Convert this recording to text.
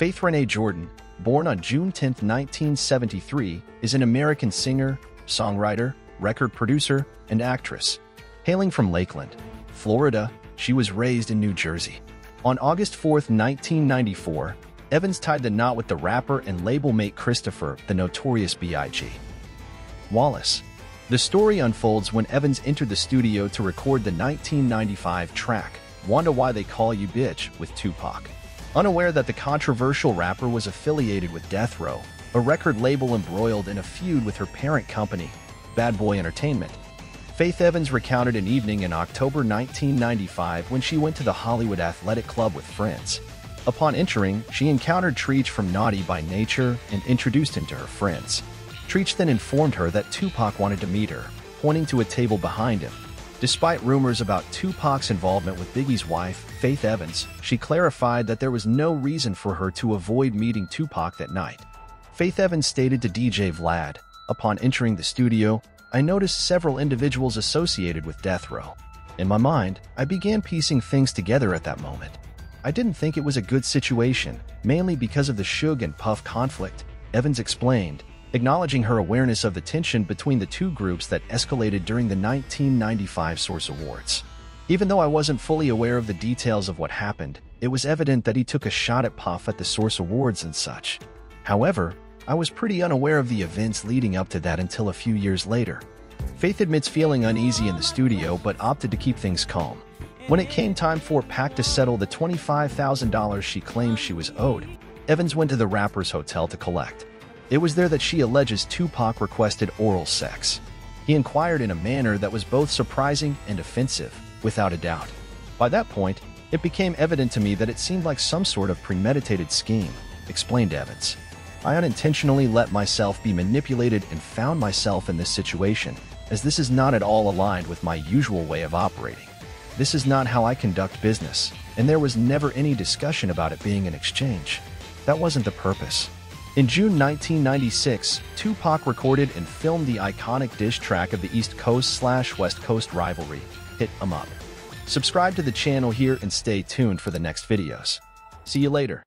Faith Renee Jordan, born on June 10, 1973, is an American singer, songwriter, record producer, and actress. Hailing from Lakeland, Florida, she was raised in New Jersey. On August 4, 1994, Evans tied the knot with the rapper and label mate Christopher, the notorious B.I.G. Wallace. The story unfolds when Evans entered the studio to record the 1995 track, Wonder Why They Call You Bitch, with Tupac. Unaware that the controversial rapper was affiliated with Death Row, a record label embroiled in a feud with her parent company, Bad Boy Entertainment, Faith Evans recounted an evening in October 1995 when she went to the Hollywood Athletic Club with friends. Upon entering, she encountered Treach from Naughty by Nature and introduced him to her friends. Treach then informed her that Tupac wanted to meet her, pointing to a table behind him. Despite rumors about Tupac's involvement with Biggie's wife, Faith Evans, she clarified that there was no reason for her to avoid meeting Tupac that night. Faith Evans stated to DJ Vlad, upon entering the studio, I noticed several individuals associated with death row. In my mind, I began piecing things together at that moment. I didn't think it was a good situation, mainly because of the Suge and Puff conflict, Evans explained, acknowledging her awareness of the tension between the two groups that escalated during the 1995 Source Awards. Even though I wasn't fully aware of the details of what happened, it was evident that he took a shot at Puff at the Source Awards and such. However, I was pretty unaware of the events leading up to that until a few years later. Faith admits feeling uneasy in the studio but opted to keep things calm. When it came time for Pac to settle the $25,000 she claimed she was owed, Evans went to the rapper's hotel to collect. It was there that she alleges Tupac requested oral sex. He inquired in a manner that was both surprising and offensive, without a doubt. By that point, it became evident to me that it seemed like some sort of premeditated scheme, explained Evans. I unintentionally let myself be manipulated and found myself in this situation, as this is not at all aligned with my usual way of operating. This is not how I conduct business, and there was never any discussion about it being an exchange. That wasn't the purpose. In June 1996, Tupac recorded and filmed the iconic diss track of the East Coast slash West Coast rivalry, Hit 'em Up. Subscribe to the channel here and stay tuned for the next videos. See you later.